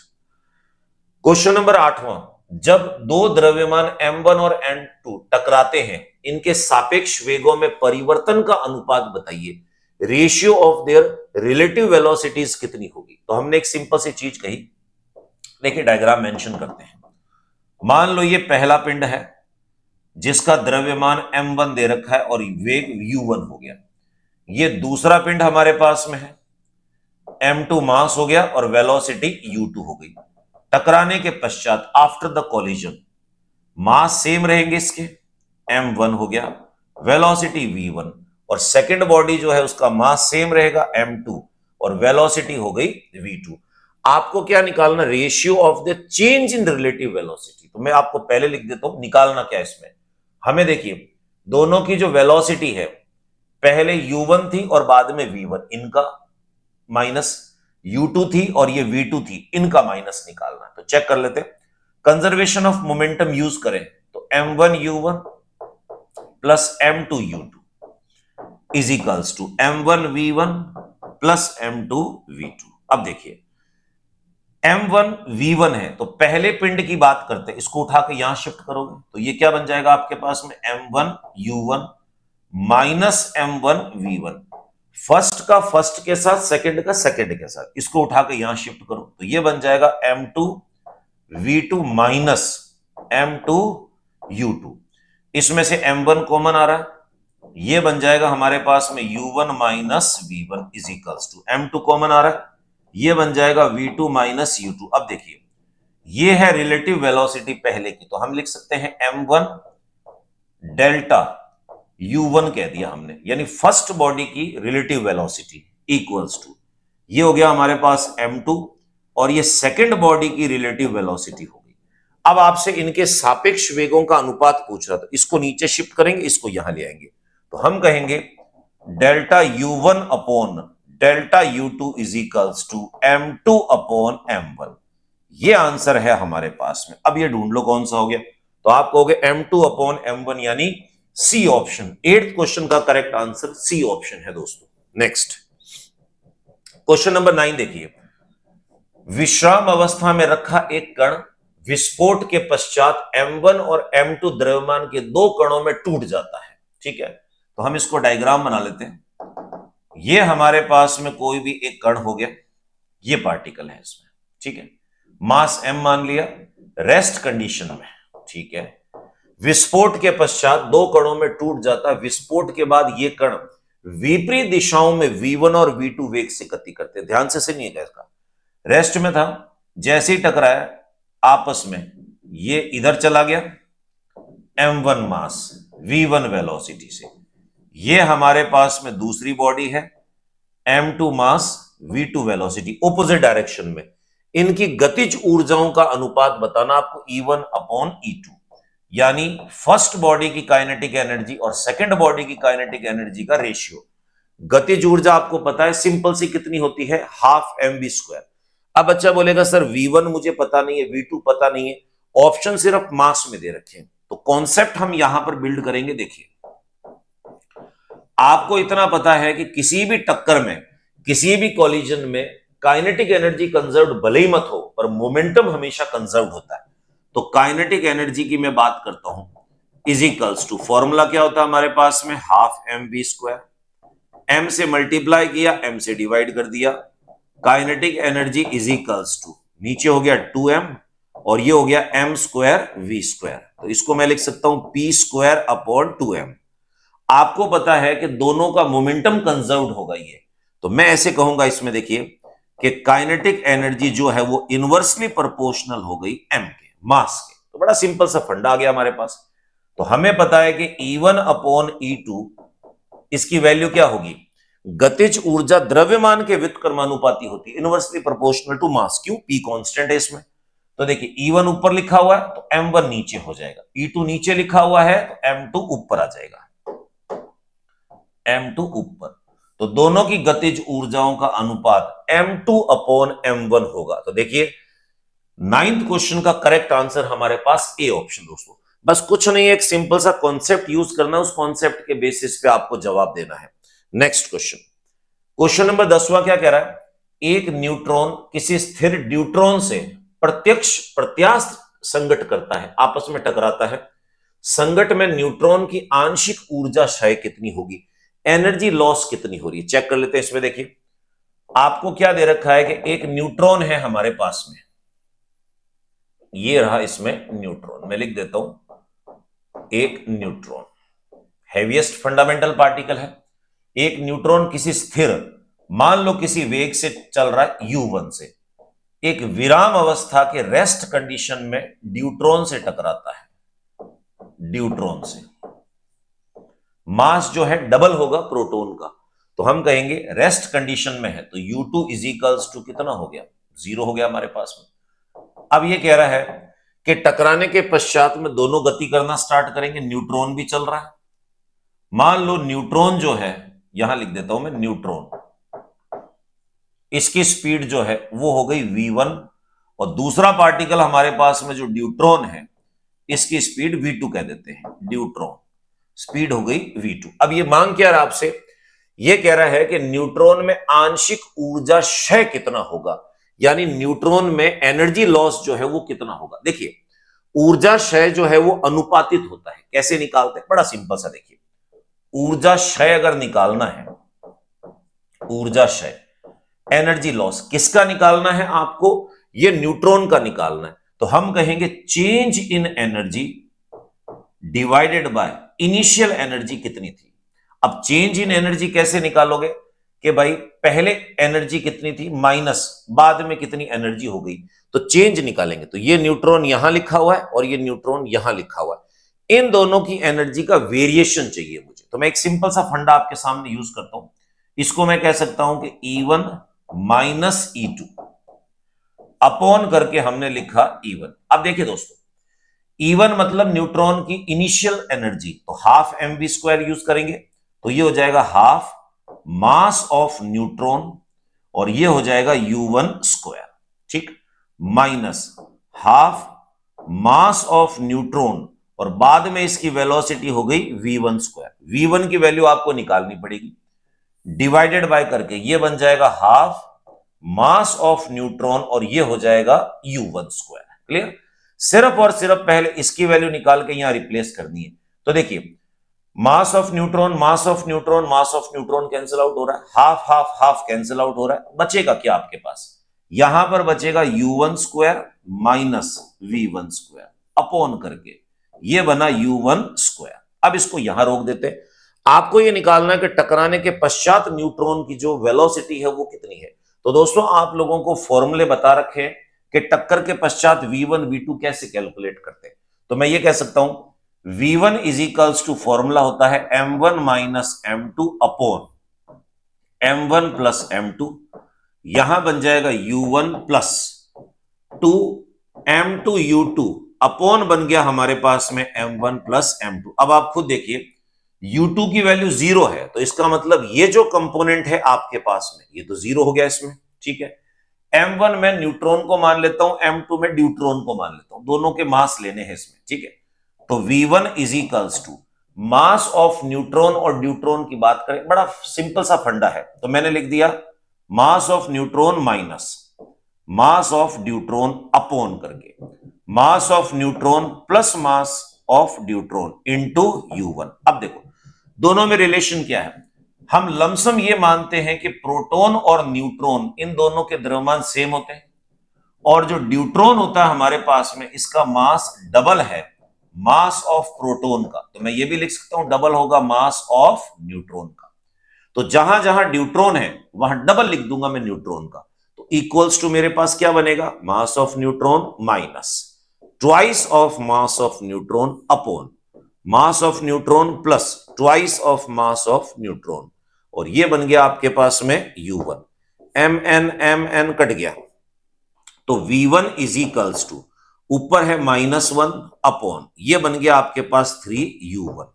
क्वेश्चन नंबर आठवां। जब दो द्रव्यमान m1 और m2 टकराते हैं, इनके सापेक्ष वेगों में परिवर्तन का अनुपात बताइए। Ratio of their relative velocities कितनी होगी? तो हमने एक सिंपल सी चीज़ कही। देखिए डायग्राम मेंशन करते हैं। मान लो ये पहला पिंड है, जिसका द्रव्यमान m1 दे रखा है और वेग u1 हो गया। ये दूसरा पिंड हमारे पास में है। एम टू मास हो गया और वेलोसिटी यू टू हो गई। टकराने के पश्चात after the collision mass same रहेंगे इसके। एम वन हो गया वेलोसिटी वी वन और सेकेंड बॉडी जो है उसका मास सेम रहेगा एम टू और वेलोसिटी हो गई वी टू आपको क्या निकालना ratio of the change in relative velocity तो मैं आपको पहले लिख देता हूँ, निकालना क्या इसमें? हमें देखिए, दोनों की जो वेलोसिटी है, पहले u1 थी और बाद में v1 इनका माइनस u2 थी और ये v2 थी, इनका माइनस निकालना है। तो चेक कर लेते कंजर्वेशन ऑफ़ मोमेंटम यूज़ करें। तो m1 u1 plus m2 u2 is equals to m1 v1 plus m2 v2 अब देखिए m1 v1 है तो पहले पिंड की बात करते इसको उठा के यहाँ शिफ्ट करोगे तो ये क्या बन जाएगा आपके पास में? M1 u1 minus m one v one first का फ़र्स्ट के साथ, सेकंड का सेकंड के साथ। इसको उठा के यहाँ शिफ्ट करो तो ये बन जाएगा m two v two minus m two u two इसमें से एम वन कॉमन आ रहा है। ये बन जाएगा हमारे पास में u one minus v one is equals to m two common आ रहा है। ये बन जाएगा v two minus u two अब देखिए, ये है रिलेटिव वेलोसिटी पहले की तो हम लिख सकते हैं एम वन डेल्टा u1 कह दिया हमने, यानी फ़र्स्ट बॉडी की रिलेटिव वेलोसिटी इक्वल्स टू ये हो गया हमारे पास m2 और ये सेकंड बॉडी की रिलेटिव वेलोसिटी हो गई। अब आपसे इनके सापेक्ष वेगों का अनुपात पूछ रहा था। इसको नीचे शिफ्ट करेंगे, इसको यहाँ ले आएँगे। तो हम कहेंगे delta u1 upon delta u2 is equals to m2 upon m1 ये आंसर है हमारे पास में। अब ये ढूंढ लो कौन सा हो गया। तो आप कहोगे M m2 upon M one यानी सी ऑप्शन एट्थ क्वेश्चन का करेक्ट आंसर सी ऑप्शन है दोस्तों. नेक्स्ट क्वेश्चन नंबर नाइन देखिए. विश्राम अवस्था में रखा एक कण विस्फोट के पश्चात M1 और M2 द्रव्यमान के दो कणों में टूट जाता है. ठीक है? तो हम इसको डायग्राम बना लेते हैं. ये हमारे पास में कोई भी एक कण हो गया. ये पार्टिकल है इसमें. ठीक है? मास m मान लिया. रेस्ट कंडीशन में. ठीक है? विस्फोट के पश्चात दो कणों में टूट जाता, विस्फोट के बाद ये कण विपरीत दिशाओं में V1 और V2 वेग से गति करते ध्यान से सुनिए इसका रेस्ट में था, जैसे ही टकराया, आपस में ये इधर चला गया M1 मास V1 वेलोसिटी से। ये हमारे पास में दूसरी बॉडी है M2 मास V2 वेलोसिटी ओपोजिट डायरेक्शन में। इनकी गतिज ऊर्जाओं का अनुपात बताना आपको E1 अपॉन E2 यानी फ़र्स्ट बॉडी की काइनेटिक एनर्जी और सेकंड बॉडी की काइनेटिक एनर्जी का रेशियो गतिज ऊर्जा आपको पता है सिंपल सी कितनी होती है? हाफ़ एम बी स्क्वायर अब बच्चा बोलेगा, सर वी वन मुझे पता नहीं है वी टू पता नहीं है। ऑप्शन सिर्फ़ मास में दे रखे हैं। तो कॉन्सेप्ट हम यहाँ पर बिल्ड करेंगे, देखिए। आपको इतना पता है कि किसी भी टक्कर में, किसी भी कॉलिजन में काइनेटिक एनर्जी कंजर्व भले ही मत हो, पर मोमेंटम हमेशा कंजर्व होता है। तो काइनेटिक एनर्जी की मैं बात करता हूँ। इज़ इक्वल्स टू फॉर्मूला क्या होता है हमारे पास में? Half m v square m से मल्टीप्लाई किया एम से डिवाइड कर दिया। Kinetic energy is equals to नीचे हो गया टू एम और ये हो गया एम स्क्वायर वी स्क्वायर तो इसको मैं लिख सकता हूँ p square upon two m आपको पता है कि दोनों का मोमेंटम कंजर्व होगा ये। तो मैं ऐसे कहूँगा इसमें देखिए कि काइनेटिक एनर्जी जो है वो इनवर्सली प्रोपोर्शनल हो गई एम के। मास के तो बड़ा सिंपल सा फंडा आ गया हमारे पास। तो हमें पता है कि E one upon E two इसकी वैल्यू क्या होगी? गतिज ऊर्जा द्रव्यमान के व्युत्क्रमानुपाती होती है। इनवर्सली प्रोपोर्शनल टू मास क्यों? पी कांस्टेंट है इसमें। तो देखिए ई वन ऊपर लिखा हुआ है तो एम वन नीचे हो जाएगा। ई टू नीचे लिखा हुआ है तो एम टू ऊपर आ जाएगा। एम टू ऊपर। तो दोनों की गतिज ऊर्जाओं का अनुपात m two upon m one होगा। तो देखिए नाइन्थ क्वेश्चन का करेक्ट आंसर हमारे पास ए ऑप्शन दोस्तों। बस कुछ नहीं, एक सिंपल सा कॉन्सेप्ट यूज़ करना उस कॉन्सेप्ट के बेसिस पे आपको जवाब देना है। नेक्स्ट क्वेश्चन क्वेश्चन नंबर दसवा क्या कह रहा है? एक न्यूट्रॉन किसी स्थिर ड्यूट्रॉन से प्रत्यक्ष प्रत्याश संगठ करता है, आपस में टकराता है। संगठ में न्यूट्रॉन की आंशिक ऊर्जा क्षय कितनी होगी? एनर्जी लॉस कितनी हो रही है? चेक कर लेते हैं, इसमें देखिए। आपको क्या दे रखा है कि एक न्यूट्रॉन है हमारे पास में। ये रहा इसमें न्यूट्रॉन। मैं लिख देता हूँ, एक न्यूट्रॉन। हैवीएस्ट फंडामेंटल पार्टिकल है। एक न्यूट्रॉन किसी स्थिर, मान लो किसी वेग से चल रहा है यू वन से। एक विराम अवस्था के रेस्ट कंडीशन में ड्यूट्रॉन से टकराता है। ड्यूट्रॉन से। मास जो है डबल होगा प्रोटोन का। तो हम कहेंगे रेस्ट कंडीशन में है। तो u two is equals to कितना हो गया? ज़ीरो हो गया हमारे पास में। अब ये कह रहा है कि टकराने के पश्चात में दोनों गति करना स्टार्ट करेंगे न्यूट्रॉन भी चल रहा है। मान लो न्यूट्रॉन जो है, यहाँ लिख देता हूँ मैं न्यूट्रॉन इसकी स्पीड जो है, वो हो गई v1 और दूसरा पार्टिकल हमारे पास में जो ड्यूट्रॉन है, इसकी स्पीड v2 कह देते हैं ड्यूट्रॉन स्पीड हो गई v2 अब ये मांग क्या आपसे? ये कह रहा है कि न्यूट्रॉन में आंशिक ऊर्जा क्षय कितना होगा? यानी न्यूट्रॉन में एनर्जी लॉस जो है वो कितना होगा? देखिए, ऊर्जा क्षय जो है वो अनुपातित होता है। कैसे निकालते हैं? बड़ा सिंपल सा देखिए। ऊर्जा क्षय अगर निकालना है, ऊर्जा क्षय, एनर्जी लॉस किसका निकालना है आपको? ये न्यूट्रॉन का निकालना है। तो हम कहेंगे change in energy divided by initial energy कितनी थी? अब चेंज इन एनर्जी कैसे निकालोगे? कि भाई पहले एनर्जी कितनी थी? माइनस बाद में कितनी एनर्जी हो गई? तो चेंज निकालेंगे। तो ये न्यूट्रॉन यहाँ लिखा हुआ है और ये न्यूट्रॉन यहाँ लिखा हुआ है। इन दोनों की एनर्जी का वेरिएशन चाहिए मुझे। तो मैं एक सिंपल सा फंडा आपके सामने यूज़ करता हूँ। इसको मैं कह सकता हूँ कि E one minus E two upon करके हमने लिखा ई वन अब देखिए दोस्तों ई वन मतलब न्यूट्रॉन की इनिशियल एनर्जी तो half m v square use करेंगे तो ये हो जाएगा हाफ़ मास ऑफ़ न्यूट्रॉन और ये हो जाएगा यू वन स्क्वायर ठीक? Minus half mass of neutron और बाद में इसकी वेलोसिटी हो गई v one square v one की वैल्यू आपको निकालनी पड़ेगी। डिवाइडेड बाय करके ये बन जाएगा हाफ़ मास ऑफ़ न्यूट्रॉन और ये हो जाएगा यू वन स्क्वायर क्लियर? सिर्फ़ और सिर्फ़ पहले इसकी वैल्यू निकाल के यहाँ रिप्लेस करनी है। तो देखिए mass of neutron mass of neutron mass of neutron cancel out हो रहा है। Half half half cancel out हो रहा है। बचेगा क्या आपके पास? यहाँ पर बचेगा u one square minus v one square upon करके। ये बना यू वन स्क्वायर अब इसको यहाँ रोक देते हैं। आपको ये निकालना है कि टकराने के पश्चात न्यूट्रॉन की जो वेलोसिटी है वो कितनी है। तो दोस्तों, आप लोगों को फॉर्मूले बता रखे कि टक्कर के पश्चात V1 V2 कैसे कैलकुलेट करते हैं। तो मैं ये कह सकता हूँ V1 one is equals to formula होता है M1 one minus m two upon m one plus m two यहाँ बन जाएगा U1 one plus two m two u two upon बन गया हमारे पास में M1 one plus M to अब आप खुद देखिए U2 की वैल्यू ज़ीरो है तो इसका मतलब ये जो कंपोनेंट है आपके पास में, ये तो ज़ीरो हो गया इसमें, ठीक है? M1 में न्यूट्रॉन को मान लेता हूँ M2 में ड्यूट्रॉन को मान लेता हूँ, दोनों के मास लेने हैं इसमें, ठीक है? तो V1 is equals to mass of neutron और ड्यूट्रॉन की बात करें, बड़ा सिंपल सा फंडा है। तो मैंने लिख दिया mass of neutron minus mass of deuteron upon करके। Mass of neutron plus mass of deuteron u one अब देखो, दोनों में रिलेशन क्या है? हम लमसम ये मानते हैं कि प्रोटॉन और न्यूट्रॉन इन दोनों के द्रव्यमान सेम होते हैं। और जो ड्यूट्रॉन होता है हमारे पास में, इसका मास डबल है। मास ऑफ़ प्रोटोन का। तो मैं ये भी लिख सकता हूँ, डबल होगा मास ऑफ़ न्यूट्रॉन का। तो जहाँ जहाँ ड्यूट्रॉन है, वहाँ डबल लिख दूँगा मैं न्यूट्रॉन का। तो इक्वल्स टू मेरे पास क्या बनेगा? Mass of neutron minus. Twice of mass of neutron upon. Mass of neutron plus twice of mass of neutron. और ये बन गया आपके पास में u one m n m n cut गया। तो v one is equals to ऊपर है माइनस वन अपॉन, ये बन गया आपके पास थ्री यू वन।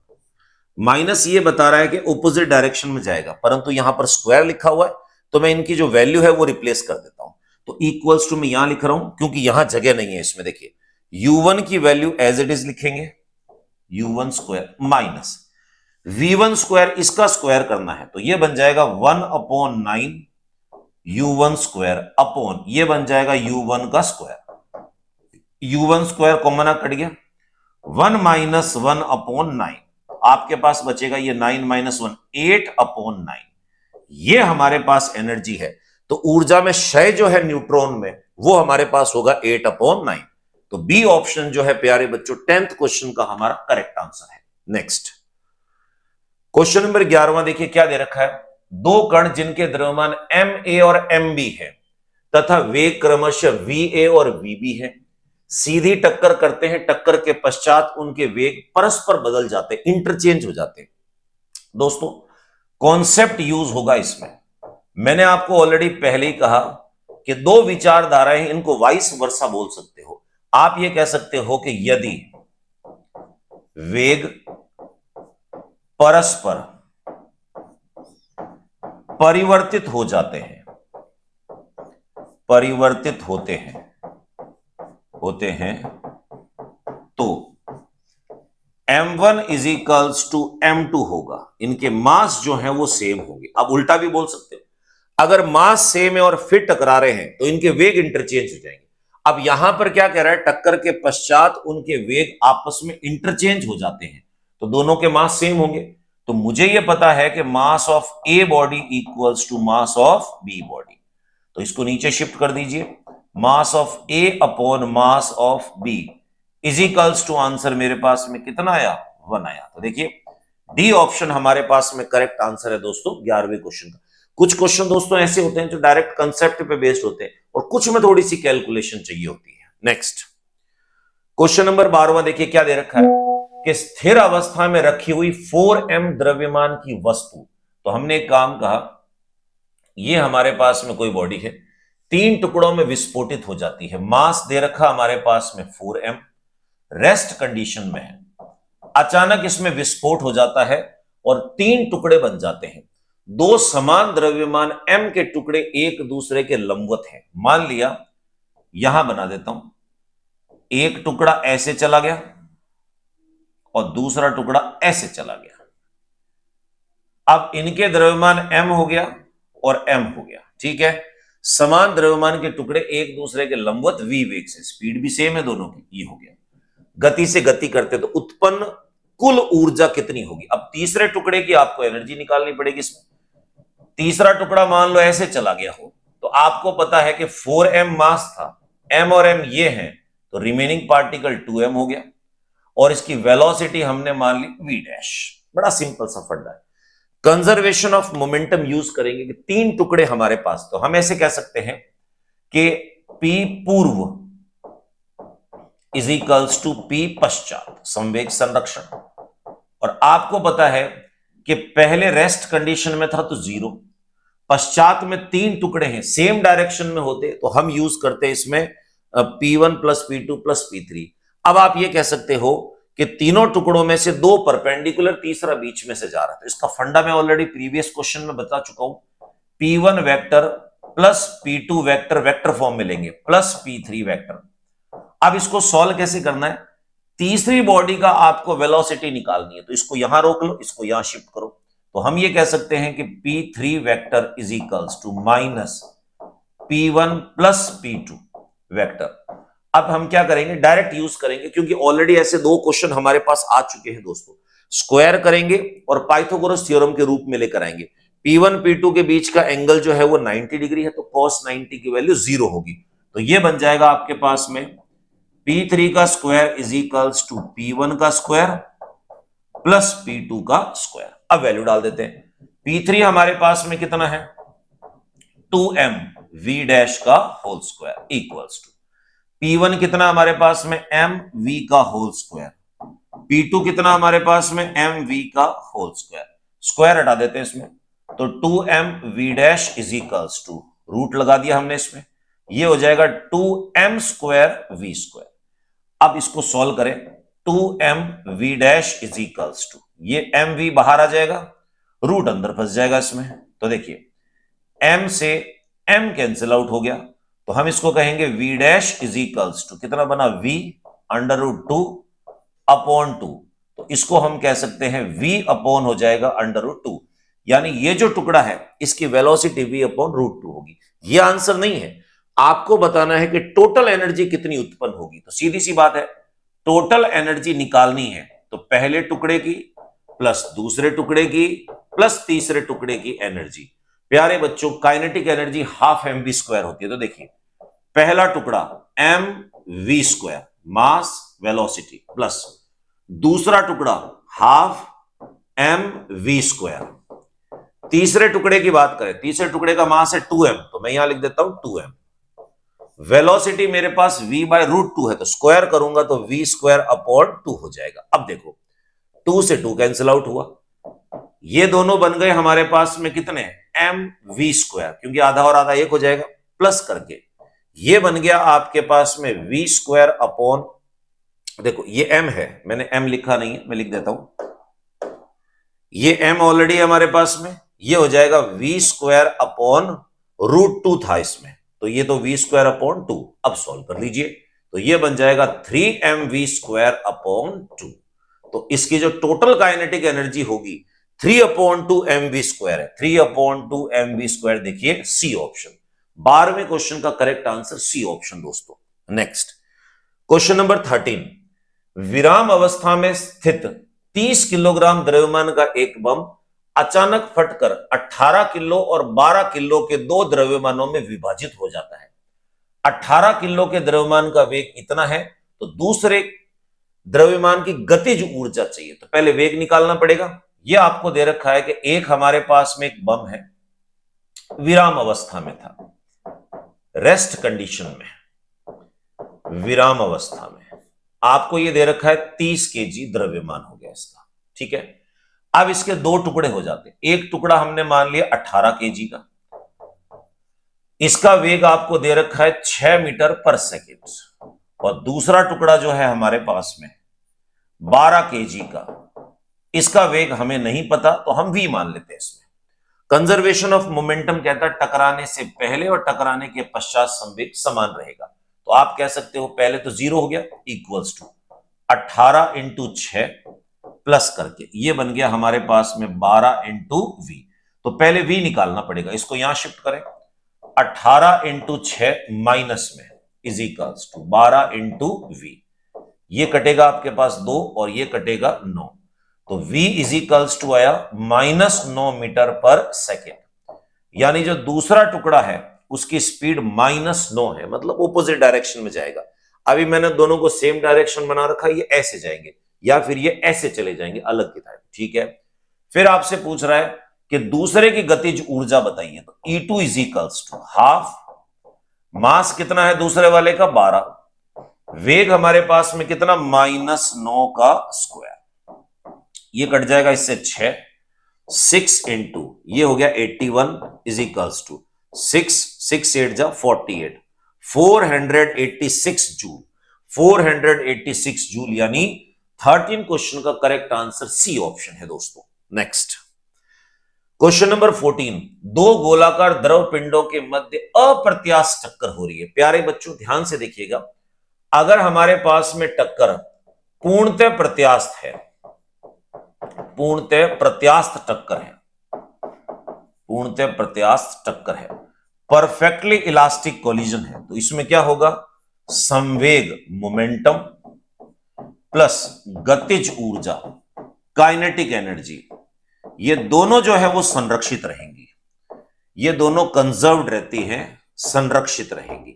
माइनस ये बता रहा है कि ओपोजिट डायरेक्शन में जाएगा, परंतु यहाँ पर स्क्वायर लिखा हुआ है तो मैं इनकी जो वैल्यू है वो रिप्लेस कर देता हूँ। तो इक्वल्स टू मैं यहाँ लिख रहा हूँ, क्योंकि यहाँ जगह नहीं है इसमें, देखिए। यू वन की वैल्यू एज इट इज़ लिखेंगे u one square minus v one square इसका स्क्वायर करना है तो ये बन जाएगा one upon nine u one square upon ये बन जाएगा यू वन का square u one square common cut गया। One minus one upon nine आपके पास बचेगा ये nine minus one eight upon nine ये हमारे पास एनर्जी है। तो ऊर्जा में क्षय जो है न्यूट्रॉन में, वो हमारे पास होगा एट अपॉन नाइन तो बी ऑप्शन जो है प्यारे बच्चों टेंथ क्वेश्चन का हमारा करेक्ट आंसर है। नेक्स्ट क्वेश्चन नंबर ग्यारहवा देखिए क्या दे रखा है। दो कण जिनके द्रव्यमान एम ए और एम बी है, तथा वे क्रमशः वी ए और वी बी है। सीधी टक्कर करते हैं, टक्कर के पश्चात उनके वेग परस्पर बदल जाते हैं इंटरचेंज हो जाते हैं। दोस्तों कॉन्सेप्ट यूज़ होगा इसमें। मैंने आपको ऑलरेडी पहले ही कहा कि दो विचारधाराएँ इनको वाइस वर्षा बोल सकते हो। आप ये कह सकते हो कि यदि वेग परस्पर परिवर्तित हो जाते हैं, परिवर्तित होते हैं होते हैं तो m1 one is equals to m होगा। इनके मास जो है वो सेम होंगे। आप उल्टा भी बोल सकते हो। अगर मास सेम है और फिर टकरा रहे हैं तो इनके वेग इंटरचेंज हो जाएँगे। अब यहाँ पर क्या कह रहा है? टक्कर के पश्चात उनके वेग आपस में इंटरचेंज हो जाते हैं। तो दोनों के मास सेम होंगे। तो मुझे यह पता है कि mass of A body equals to mass of B body तो इसको नीचे शिफ्ट कर दीजिए। Mass of A upon mass of B. Is equals to answer मेरे पास में कितना आया? वन आया। तो देखिए, डी ऑप्शन हमारे पास में करेक्ट आंसर है दोस्तों, ग्यारहवें क्वेश्चन का। कुछ क्वेश्चन दोस्तों ऐसे होते हैं जो डायरेक्ट कंसेप्ट पे बेस्ड होते हैं और कुछ में थोड़ी सी कैलकुलेशन चाहिए होती है। नेक्स्ट। क्वेश्चन नंबर बारहवा देखिए क्या दे रखा है? कि स्थिर अवस्था में रखी हुई 4m द्रव्यमान की वस्तु। तो हमने एक काम कहा यह हमारे पास में कोई बॉडी है तीन टुकड़ों में विस्फोटित हो जाती है। मास दे रखा हमारे पास में फोर एम रेस्ट कंडीशन में है। अचानक इसमें विस्फोट हो जाता है और तीन टुकड़े बन जाते हैं। दो समान द्रव्यमान m के टुकड़े एक दूसरे के लंबवत हैं। मान लिया, यहाँ बना देता हूँ। एक टुकड़ा ऐसे चला गया और दूसरा टुकड़ा ऐसे चला गया। अब इनके द्रव्यमान m हो गया और m हो गया। ठीक है? समान द्रव्यमान के टुकड़े एक दूसरे के लंबवत v वेग से स्पीड भी सेम है दोनों की, ये हो गया। गति से गति करते तो उत्पन्न कुल ऊर्जा कितनी होगी? अब तीसरे टुकड़े की आपको एनर्जी निकालनी पड़ेगी इसमें। तीसरा टुकड़ा मान लो ऐसे चला गया हो तो आपको पता है कि 4m मास था। M और m ये हैं तो रिमेनिंग पार्टिकल 2m हो गया। और इसकी वेलोसिटी हमने मान ली v डैश बड़ा सिंपल सा फंडा है। कंजर्वेशन ऑफ़ मोमेंटम यूज़ करेंगे कि तीन टुकड़े हमारे पास। तो हम ऐसे कह सकते हैं कि p पूर्व इज़ इक्वल्स टू p पश्चात, संवेग संरक्षण। और आपको पता है कि पहले रेस्ट कंडीशन में था तो ज़ीरो पश्चात में तीन टुकड़े हैं सेम डायरेक्शन में होते तो हम यूज़ करते इसमें p one plus p two plus p three अब आप ये कह सकते हो कि तीनों टुकड़ों में से दो परपेंडिकुलर तीसरा बीच में से जा रहा तो इसका फंडा मैं ऑलरेडी प्रीवियस क्वेश्चन में बता चुका हूँ। P one vector plus p two vector vector form में लेंगे प्लस पी थ्री वैक्टर अब इसको सॉल्व कैसे करना है? तीसरी बॉडी का आपको वेलोसिटी निकालनी है तो इसको यहाँ रोक लो, इसको यहाँ शिफ्ट करो। तो हम ये कह सकते हैं कि P3 vector is equals to minus P1 plus P2 vector अब हम क्या करेंगे? डायरेक्ट यूज़ करेंगे, क्योंकि ऑलरेडी ऐसे दो क्वेश्चन हमारे पास आ चुके हैं दोस्तों। स्क्वायर करेंगे और पाइथागोरस थ्योरम के रूप में लेकर आएँगे। P1 P2 के बीच का एंगल जो है वो 90 डिग्री है तो cos 90 की वैल्यू ज़ीरो होगी। तो ये बन जाएगा आपके पास में P3 का square is equals to P1 का स्क्वायर प्लस P2 का स्क्वायर अब वैल्यू डाल देते हैं। P3 हमारे पास में कितना है? टू एम डैश का whole square equals to P1 कितना हमारे पास में? एम वी का होल स्क्वायर P2 कितना हमारे पास में? एम वी का होल स्क्वायर स्क्वायर हटा देते हैं इसमें. तो two m v dash is equals to root लगा दिया हमने इसमें. ये हो जाएगा two m square v square अब इसको सॉल्व करें. Two m v dash is equals to ये एम वी बाहर आ जाएगा. रूट अंदर फंस जाएगा इसमें. तो देखिए एम से एम कैंसिल आउट हो गया. तो हम इसको कहेंगे v dash is equals to कितना बना v under root two upon two तो इसको हम कह सकते हैं v अपॉन हो जाएगा अंडर रूट टू यानी ये जो टुकड़ा है, इसकी velocity v upon root two होगी। ये आंसर नहीं है। आपको बताना है कि टोटल एनर्जी कितनी उत्पन्न होगी। तो सीधी सी बात है टोटल एनर्जी निकालनी है तो पहले टुकड़े की प्लस दूसरे टुकड़े की प्लस तीसरे टुकड़े की एनर्जी प्यारे बच्चों kinetic energy half m v square होती है। तो देखिए पहला टुकड़ा m v square mass velocity plus दूसरा टुकड़ा हाफ़ एम वी स्क्वायर तीसरे टुकड़े की बात करें, तीसरे टुकड़े का मास है टू एम तो मैं यहाँ लिख देता हूँ टू एम वेलोसिटी मेरे पास v बाय रूट टू है तो स्क्वायर करूँगा तो v स्क्वायर अपॉन टू हो जाएगा। अब देखो टू से टू कैंसिल आउट हुआ। ये दोनों बन गए हमारे पास में कितने? एम वी स्क्वायर क्योंकि आधा और आधा एक हो जाएगा प्लस करके। ये बन गया आपके पास में वी स्क्वायर अपॉन देखो, ये एम है, मैंने एम लिखा नहीं है, मैं लिख देता हूँ। ये एम ऑलरेडी हमारे पास में, ये हो जाएगा v square upon root two था इसमें। तो ये तो वी स्क्वायर अपॉन टू अब सॉल्व कर लीजिए। तो ये बन जाएगा three m v square upon two तो इसकी जो टोटल काइनेटिक एनर्जी होगी three upon two m v square है। Three upon two m v square देखिए सी ऑप्शन बारहवें क्वेश्चन का करेक्ट आंसर सी ऑप्शन दोस्तों। नेक्स्ट क्वेश्चन नंबर थर्टीन विराम अवस्था में स्थित 30 किलोग्राम द्रव्यमान का एक बम अचानक फटकर 18 किलो और 12 किलो के दो द्रव्यमानों में विभाजित हो जाता है। 18 किलो के द्रव्यमान का वेग इतना है तो दूसरे द्रव्यमान की गतिज ऊर्जा चाहिए। तो पहले वेग निकालना पड़ेगा। यह आपको दे रखा है कि एक हमारे पास में एक बम है। विराम अवस्था में था। रेस्ट कंडीशन में, विराम अवस्था में। आपको यह दे रखा है तीस के जी द्रव्यमान हो गया इसका, ठीक है? अब इसके दो टुकड़े हो जाते हैं। एक टुकड़ा हमने मान लिया अठारह के जी का। इसका वेग आपको दे रखा है छह मीटर पर सेकेंड। और दूसरा टुकड़ा जो है हमारे पास में, बारह के जी का। इसका वेग हमें नहीं पता तो हम भी मान लेते हैं इसमें। कंजर्वेशन ऑफ़ मोमेंटम कहता है, टकराने से पहले और टकराने के पश्चात संवेग समान रहेगा। तो आप कह सकते हो, पहले तो ज़ीरो हो गया इक्वल्स टू अठारह इंटू छ प्लस करके। ये बन गया हमारे पास में बारह इंटू वी तो पहले वी निकालना पड़ेगा, इसको यहाँ शिफ्ट करें। अठारह इंटू छ माइनस में इज़ इक्वल्स टू बारह इंटू वी ये कटेगा आपके पास दो और ये कटेगा नौ। तो v इज़ इक्वल्स टू आया माइनस नौ मीटर पर सेकेंड यानी जो दूसरा टुकड़ा है, उसकी स्पीड माइनस नौ है मतलब ओपोजिट डायरेक्शन में जाएगा। अभी मैंने दोनों को सेम डायरेक्शन बना रखा, ये ऐसे जाएँगे, या फिर ये ऐसे चले जाएँगे, अलग की तरह ठीक है? फिर आपसे पूछ रहा है कि दूसरे की गतिज ऊर्जा बताइए तो E two is equals to half mass कितना है दूसरे वाले का? बारह। वेग हमारे पास में कितना? माइनस नौ का स्क्वायर ये कट जाएगा इससे छ सिक्स इंटू ये हो गया eighty one is equals to six six eight जा forty eight four hundred eighty six joule four hundred eighty six joule यानी थर्टीन क्वेश्चन का करेक्ट आंसर सी ऑप्शन है दोस्तों। नेक्स्ट क्वेश्चन नंबर फोर्टीन दो गोलाकार द्रव पिंडों के मध्य अप्रत्याश टक्कर हो रही है। प्यारे बच्चों, ध्यान से देखिएगा। अगर हमारे पास में टक्कर पूर्णतः प्रत्यास्थ है पूर्णतः प्रत्यास्थ टक्कर है। पूर्णतः प्रत्यास्थ टक्कर है। परफेक्टली इलास्टिक कोलिजन है। तो इसमें क्या होगा? संवेग, मोमेंटम, प्लस गतिज ऊर्जा, काइनेटिक एनर्जी। ये दोनों जो है वो संरक्षित रहेंगी। ये दोनों कंजर्व्ड रहती हैं, संरक्षित रहेंगी।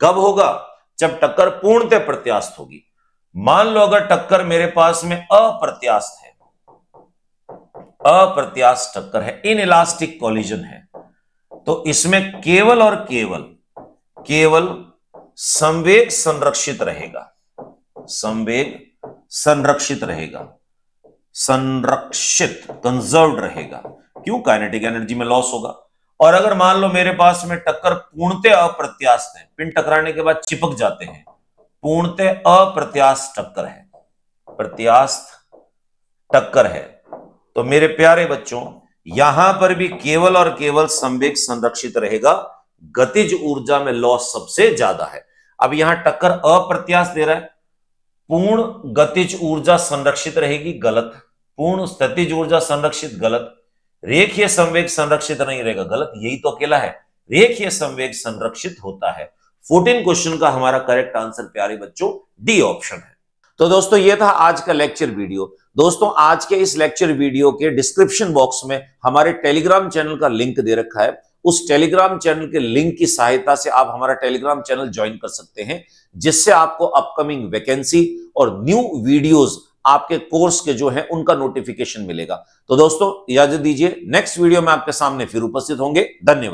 कब होगा? जब टक्कर पूर्णतः प्रत्यास्थ होगी। मान लो अगर टक्कर मेरे पास में अप्रत्यास्थ है अप्रत्याश टक्कर है इन इलास्टिक कॉलिजन है। तो इसमें केवल और केवल केवल संवेग संरक्षित रहेगा। संवेग संरक्षित रहेगा। संरक्षित कंजर्व रहेगा। क्यों? काइनेटिक एनर्जी में लॉस होगा। और अगर मान लो मेरे पास में टक्कर पूर्णतः अप्रत्यास्थ है, पिन टकराने के बाद चिपक जाते हैं, पूर्णतः अप्रत्यास्थ टक्कर है। प्रत्यास्थ टक्कर है। तो मेरे प्यारे बच्चों, यहाँ पर भी केवल और केवल संवेग संरक्षित रहेगा, गतिज ऊर्जा में लॉस सबसे ज़्यादा है। अब यहाँ टक्कर अप्रत्याश दे रहा है, पूर्ण गतिज ऊर्जा संरक्षित रहेगी, गलत। पूर्ण स्थितिज ऊर्जा संरक्षित, गलत। रेखीय संवेग संरक्षित नहीं रहेगा, गलत। यही तो अकेला है। रेखीय संवेग संरक्षित होता है। फोर्टीन क्वेश्चन का हमारा करेक्ट आंसर प्यारे बच्चों डी ऑप्शन है। तो दोस्तों, ये था आज का लेक्चर वीडियो दोस्तों, आज के इस लेक्चर वीडियो के डिस्क्रिप्शन बॉक्स में हमारे टेलीग्राम चैनल का लिंक दे रखा है. उस टेलीग्राम चैनल के लिंक की सहायता से आप हमारा टेलीग्राम चैनल ज्वाइन कर सकते हैं, जिससे आपको अपकमिंग वैकेंसी और न्यू वीडियोस आपके कोर्स के जो है, उनका नोटिफिकेशन मिलेगा. तो दोस्तों, इजाज़त दीजिए. नेक्स्ट वीडियो में आपके सामने फिर उपस्थित होंगे. धन्यवाद.